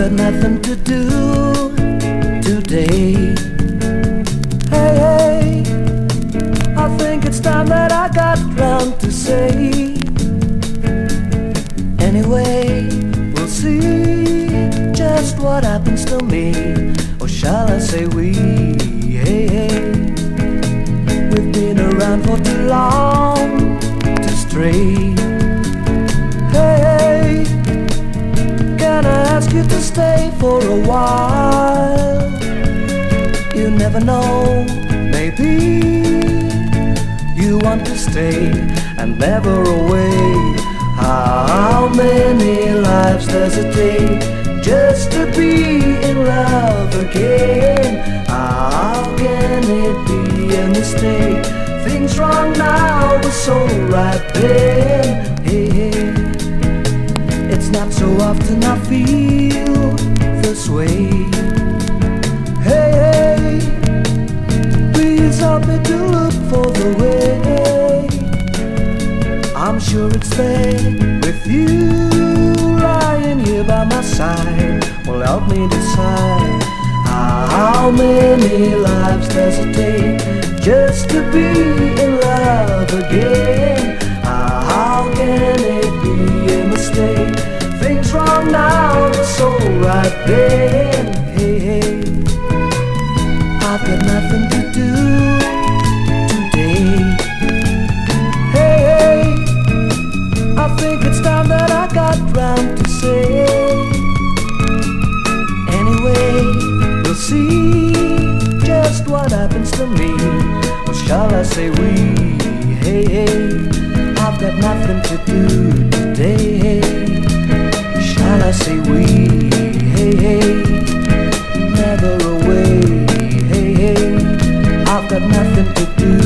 got nothing to do today. Hey, hey, I think it's time that I got round to say. Anyway, we'll see just what happens to me, or shall I say we? Hey, hey, we've been around for too long to stray. A while? You never know, maybe you want to stay and never away. How many lives does it take just to be in love again? How can it be a mistake? Things wrong now were so right then. Hey, hey. Not so often I feel this way. Hey, hey, please help me to look for the way. I'm sure it's there with you lying here by my side. Will help me decide how many lives does it take just to be in love again? How can then. Hey, hey, I've got nothing to do today. Hey, hey, I think it's time that I got round to say. Anyway, we'll see just what happens to me. Shall I say we? Hey, hey, I've got nothing to do today. Shall I say we? To do